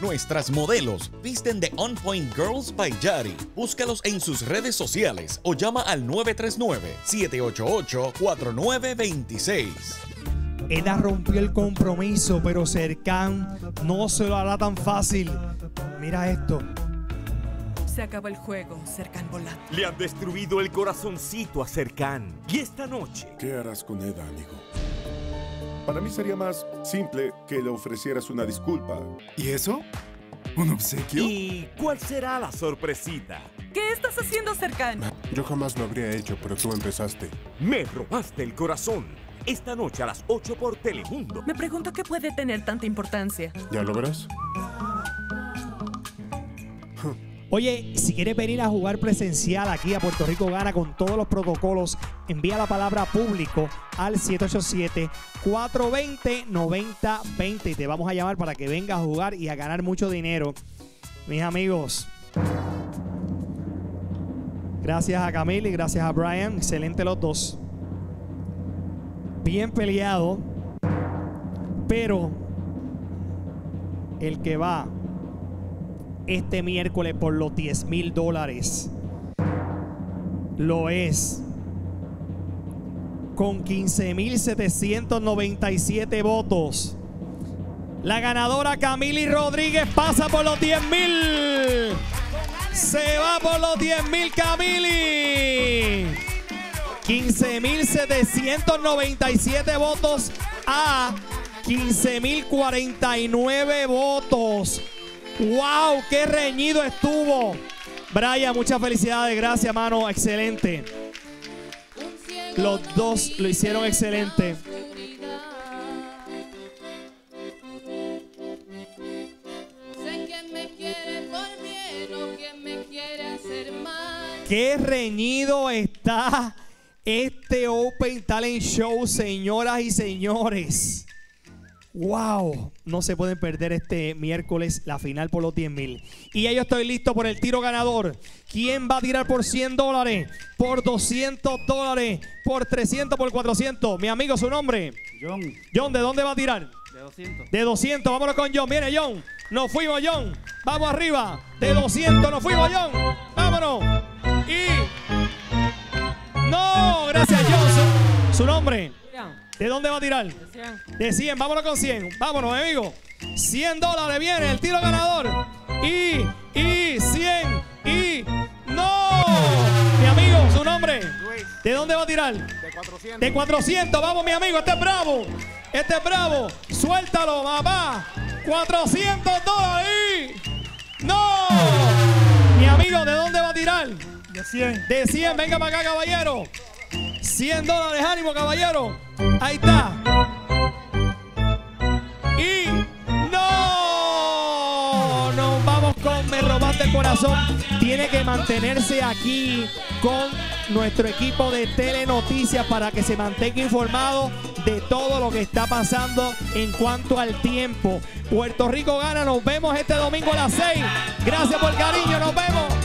Nuestras modelos visten de On Point Girls by Yari. Búscalos en sus redes sociales o llama al 939-788-4926. Eda rompió el compromiso, pero Cercan no se lo hará tan fácil. Mira esto. Se acaba el juego, Cercan volante. Le han destruido el corazoncito a Cercan. Y esta noche. ¿Qué harás con Eda, amigo? Para mí sería más simple que le ofrecieras una disculpa. ¿Y eso? ¿Un obsequio? ¿Y cuál será la sorpresita? ¿Qué estás haciendo, Cercan? Yo jamás lo habría hecho, pero tú empezaste. Me robaste el corazón. Esta noche a las 8 por Telemundo. Me pregunto qué puede tener tanta importancia. ¿Ya lo verás? Oye, si quieres venir a jugar presencial aquí a Puerto Rico Gana con todos los protocolos, envía la palabra público al 787-420-9020 y te vamos a llamar para que vengas a jugar y a ganar mucho dinero. Mis amigos, gracias a Camille y gracias a Brian, excelente los dos. Bien peleado, pero el que va este miércoles por los 10 mil dólares. Lo es. Con 15.797 votos. La ganadora Camili Rodríguez pasa por los 10 mil. Se va por los 10 mil Camili. 15.797 votos a 15.049 votos. ¡Wow! ¡Qué reñido estuvo! Brian, muchas felicidades. Gracias, mano. Excelente. Los dos lo hicieron excelente. Qué reñido está este Open Talent Show, señoras y señores. Wow, no se pueden perder este miércoles la final por los 10 mil. Y ya yo estoy listo por el tiro ganador. ¿Quién va a tirar por 100 dólares? Por 200 dólares, por 300, por 400. Mi amigo, su nombre. John. John, ¿de dónde va a tirar? De 200. De 200, vámonos con John. Viene John. Nos fuimos, John. Vamos arriba. De 200, nos fuimos, John. Vámonos. Y. No, gracias, John. Su, su nombre. ¿De dónde va a tirar? De 100. De 100, vámonos con 100. Vámonos, amigo. 100 dólares viene el tiro ganador. Y, y, 100, y, no. Mi amigo, su nombre. ¿De dónde va a tirar? De 400. De 400, vamos, mi amigo. Este es bravo. Este es bravo. Suéltalo, papá. 400 dólares. y ¡No! Mi amigo, ¿de dónde va a tirar? De 100. De 100, venga para acá, caballero. 100 dólares, ánimo, caballero. Ahí está. Y no, nos vamos con Me robaste corazón. Tiene que mantenerse aquí con nuestro equipo de Telenoticias para que se mantenga informado de todo lo que está pasando en cuanto al tiempo. Puerto Rico gana, nos vemos este domingo a las 6. Gracias por el cariño, nos vemos.